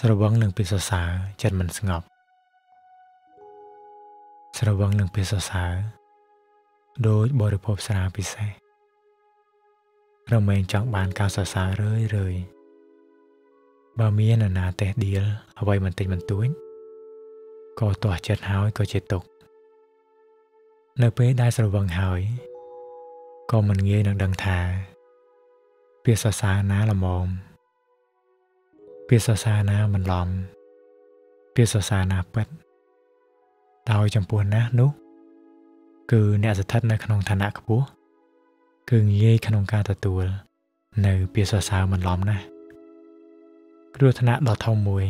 ស្រវឹងនឹងពេលសរសើរចិត្តមិនស្ងប់ស្រវឹងនឹងពេលសរសើរដោយបរិភោគស្រាពិសេសរមែងចង់បានការសរសើររឿយរឿយបើមានអាណាតេះដៀលអ្វីបន្តិចបន្តួចក៏ទាស់ចិត្តហើយក៏ជាទុក នៅពេលដែលស្រវឹងហើយក៏មិនងាយនឹងដឹងថា ពាក្យសរសើរណាល្មម ពាក្យសរសើរណាមិនឡំពាក្យសរសើរណាពិតដោយចំពោះណាស់នោះ គឺអ្នកស្ថិតនៅក្នុងឋានៈខ្ពស់គឺងាយក្នុងការទទួល នៅពាក្យសរសើរមិនឡំណាស់គ្រោះថ្នាក់ដ៏ធំមួយ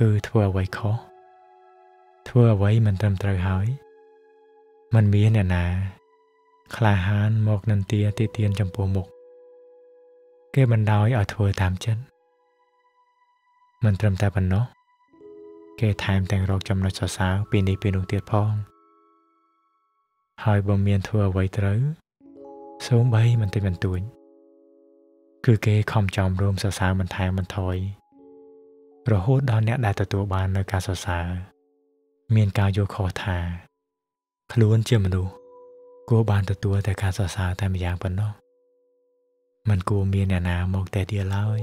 គឺធ្វើអ្វីខុសធ្វើអ្វីមិនត្រឹមត្រូវហើយมันមានអ្នកណាក្លាហានមកនន្ទាទីទៀនចំពោះមុខគេបណ្ដោយឲ្យធ្វើតាមចិត្ត មិនត្រឹមតែប៉ុណ្ណោះគេថែមទាំងរកចំណុចសរសើរពីនេះពីនោះទៀតផង ហើយបើមានធ្វើអ្វីត្រូវសូម្បីមិនតិចបន្តួចគឺគេខំចំរួមសរសើរមិនថែមមិនថយរហូតដល់អ្នកដែលទទួលបាននៅការសរសើរមានការយល់ខុសថា ខ្លួនជាមនុស្សគួរបានទទួលតែការសរសើរតែម្យ៉ាងប៉ុណ្ណោះมันគួរមានអ្នកណាមកតែទៀតឡើយ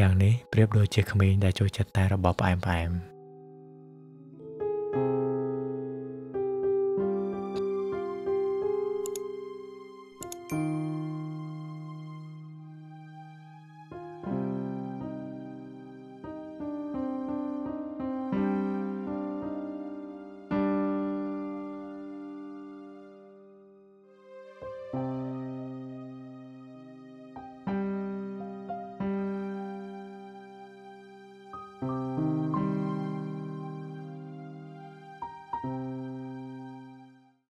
យ៉ាងនេះប្រៀបដូចជាក្មេងដែលចូលចិត្តតែរបបផ្អែមៗ